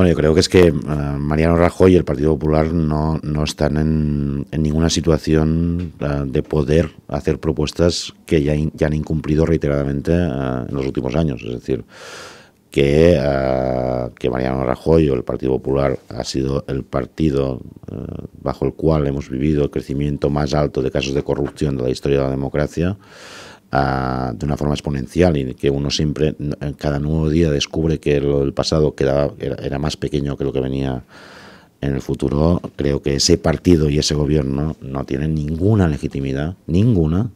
Bueno, yo creo que es que uh, Mariano Rajoy y el Partido Popular no, no están en, ninguna situación uh, de poder hacer propuestas que ya, ya han incumplido reiteradamente uh, en los últimos años. Es decir, que, que, Mariano Rajoy o el Partido Popular ha sido el partido bajo el cual hemos vivido el crecimiento más alto de casos de corrupción de la historia de la democracia. De una forma exponencial y que uno siempre, cada nuevo día, descubre que lo del pasado quedaba, era, era, más pequeño que lo que venía en el futuro, creo que ese partido y ese gobierno no tienen ninguna legitimidad, ninguna,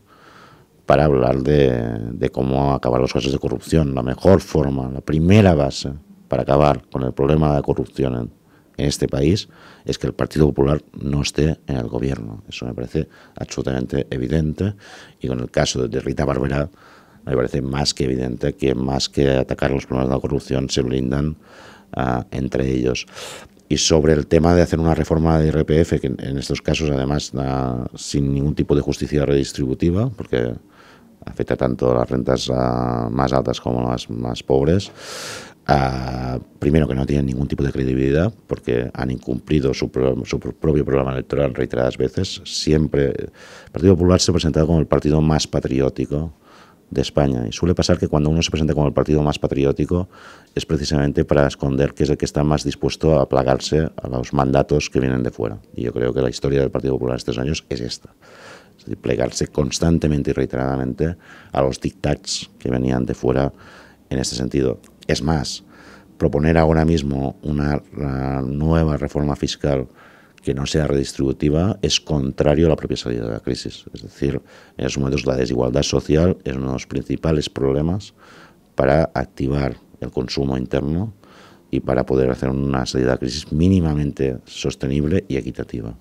para hablar de, de cómo acabar los casos de corrupción. La mejor forma, la primera base para acabar con el problema de la corrupción en, este país es que el Partido Popular no esté en el gobierno. Eso me parece absolutamente evidente y con el caso de Rita Barberá me parece más que evidente que más que atacar los problemas de la corrupción se blindan uh, entre ellos. Y sobre el tema de hacer una reforma de IRPF, que en estos casos además uh, sin ningún tipo de justicia redistributiva, porque afecta tanto a las rentas uh, más altas como a las más pobres, Uh, primero que no tienen ningún tipo de credibilidad porque han incumplido su, pro, su, propio programa electoral reiteradas veces. Siempre el Partido Popular se ha presentado como el partido más patriótico de España y suele pasar que cuando uno se presenta como el partido más patriótico es precisamente para esconder que es el que está más dispuesto a plagarse a los mandatos que vienen de fuera. Y yo creo que la historia del Partido Popular estos años es esta. Es decir, plegarse constantemente y reiteradamente a los dictats que venían de fuera en este sentido. Es más, proponer ahora mismo una, nueva reforma fiscal que no sea redistributiva es contrario a la propia salida de la crisis. Es decir, en esos momentos la desigualdad social es uno de los principales problemas para activar el consumo interno y para poder hacer una salida de la crisis mínimamente sostenible y equitativa.